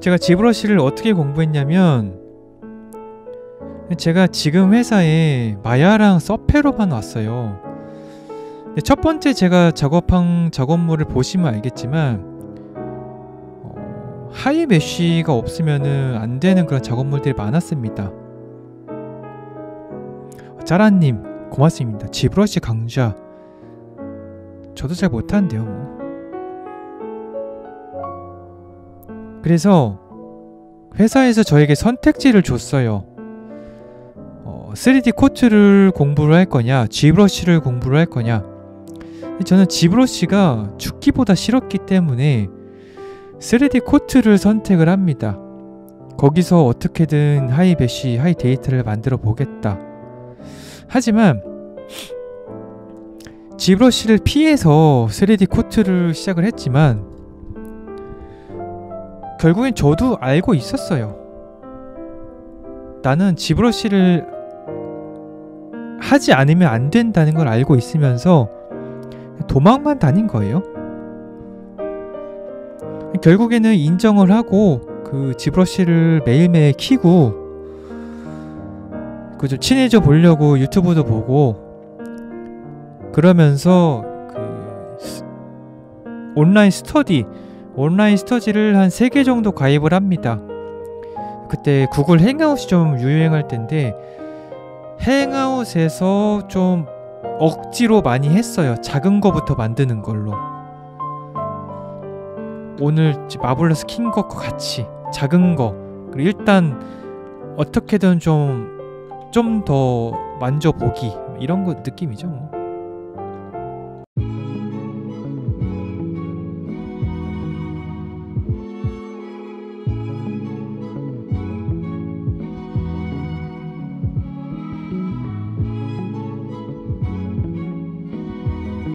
제가 지브러시를 어떻게 공부했냐면 제가 지금 회사에 마야랑 서페로만 왔어요. 첫 번째 제가 작업한 작업물을 보시면 알겠지만 어, 하이 메쉬가 없으면은 안 되는 그런 작업물들이 많았습니다. 짜라님 고맙습니다. 지브러시 강좌 저도 잘 못하는데요. 뭐. 그래서 회사에서 저에게 선택지를 줬어요. 어, 3D Coat를 공부를 할 거냐, ZBrush를 공부를 할 거냐. 저는 ZBrush가 죽기보다 싫었기 때문에 3D Coat를 선택을 합니다. 거기서 어떻게든 high mesh, high 데이터를 만들어 보겠다. 하지만 ZBrush를 피해서 3D Coat를 시작을 했지만 결국엔 저도 알고 있었어요. 나는 지브러쉬를 하지 않으면 안 된다는 걸 알고 있으면서 도망만 다닌 거예요. 결국에는 인정을 하고 그 지브러쉬를 매일매일 키고 그 좀 친해져 보려고 유튜브도 보고 그러면서 그 온라인 스터디 온라인 스터디를 한 3개 정도 가입을 합니다. 그때 구글 행아웃이 좀 유행할 텐데 행아웃에서 좀 억지로 많이 했어요. 작은 거부터 만드는 걸로. 오늘 마블러스 킨 것과 같이 작은 거. 그리고 일단 어떻게든 좀 좀 더 만져보기 이런 거 느낌이죠. 뭐.